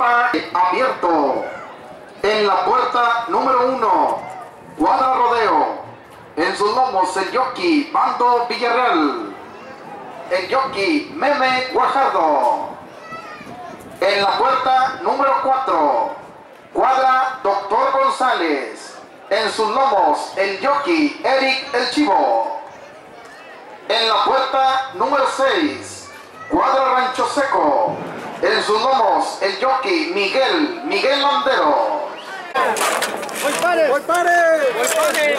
abierto. En la puerta número uno, Cuadra Rodeo. En sus lomos el jockey Bando Villarreal. El jockey Meme Guajardo. En la puerta número 4, cuadra Doctor González. En sus lomos, el jockey Eric El Chivo. En la puerta número 6, cuadra Rancho Seco. En sus lomos, el jockey Miguel, Miguel Landero. ¡Voy pare! ¡Voy pare! ¡Voy pare!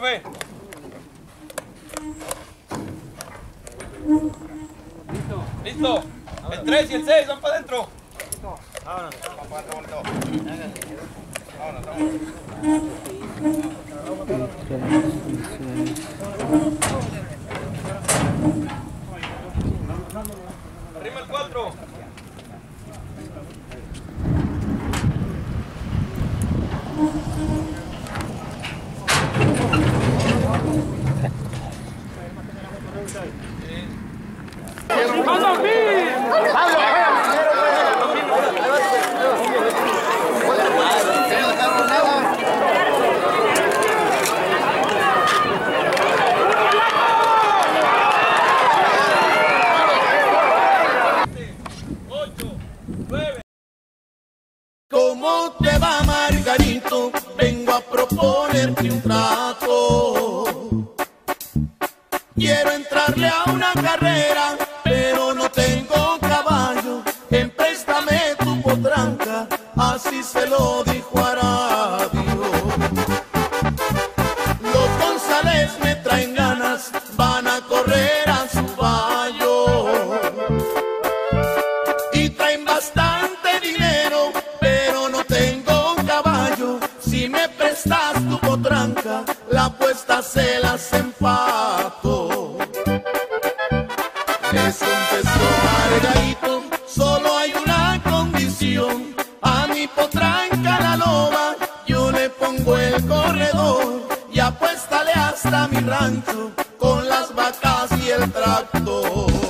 profe! ¿Listo? ¿Listo? El 3 y el 6 van para adentro. Arriba el 4. ¿Cómo te va, Margarito? Vengo a proponerte un trato. Quiero entrarle a una carrera, potranca, la apuesta se las empato. Es un texto margarito, solo hay una condición. A mi potranca la loba, yo le pongo el corredor y apuéstale hasta mi rancho con las vacas y el tractor.